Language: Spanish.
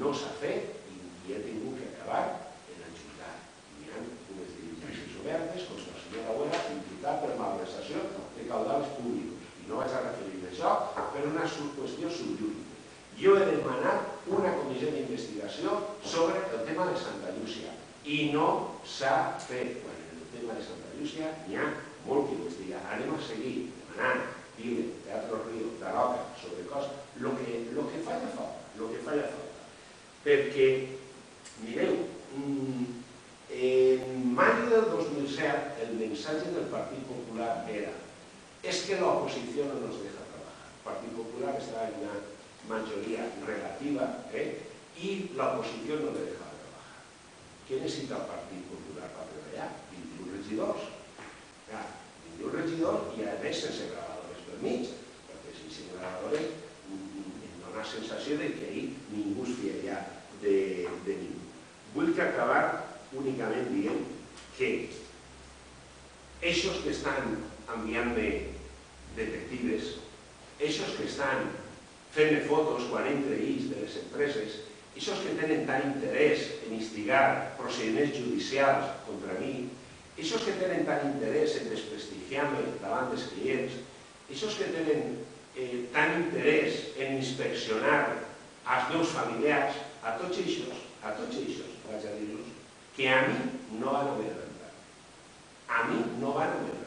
no s'ha fet i, he tingut que acabar en ajudar. Hi ha unes diligències obertes contra la senyora Abuela imputat per malversació de caudals públics. I no vaig a referir d'això per una qüestió subjúdica. Jo he demanat una comissió d'investigació sobre el tema de Santa Llúcia i no s'ha fet. Bueno, en el tema de Santa Llúcia n'hi ha molt que investigar. Anem a seguir demanant Perquè, mireu, mm, en mayo del 2007 el mensaje del Partido Popular era es que la oposición no nos deja trabajar. El Partido Popular está en una mayoría relativa ¿eh? y la oposición no le deja trabajar. ¿Qué necesita el Partido Popular para treballar? 21 regidors. Ja, 21 regidors i a més sense de que ahir ningú es fia ja de, de ningú. Vull que acabar únicament dient que esos que estan enviant-me detectives, esos que estan fent fotos quan entre ells de les empreses, esos que tenen tant interès en instigar procediments judicials contra mi, esos que tenen tant interès en desprestigiar-me davant dels clients, esos que tenen eh, tant interès en inspeccionar as meus familiares, a tocheixos, a tocheixos, vaig a dir-los, que a mí non van haver de A mí non van haver